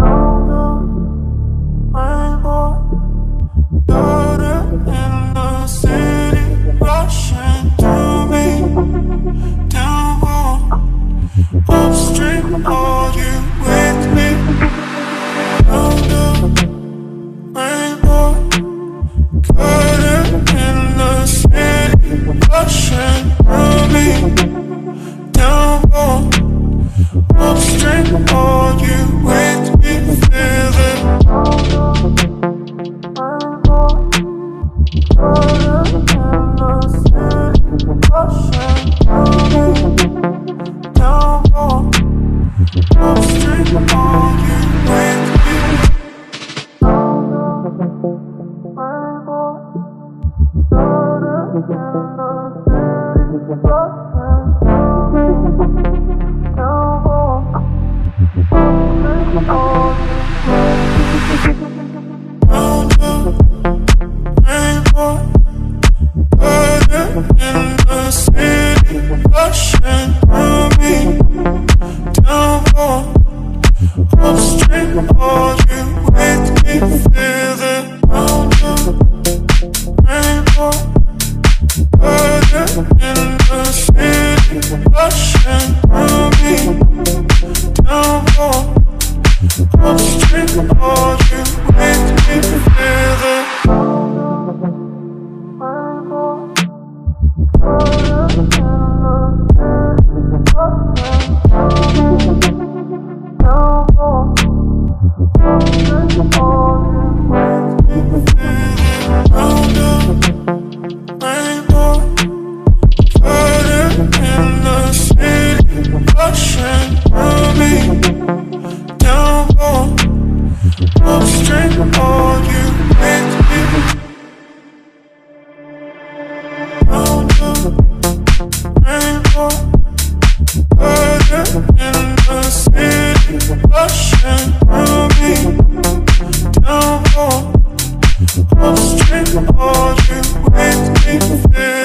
Oh, no, my boy. on. I'm to on you, wait,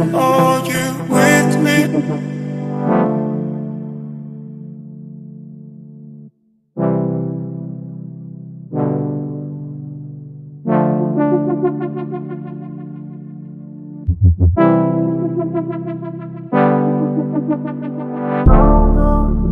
Are you with me? Oh, no.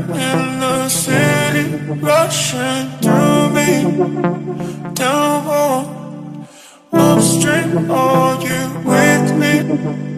in the city rushing through me. Down home, straight, are you with me?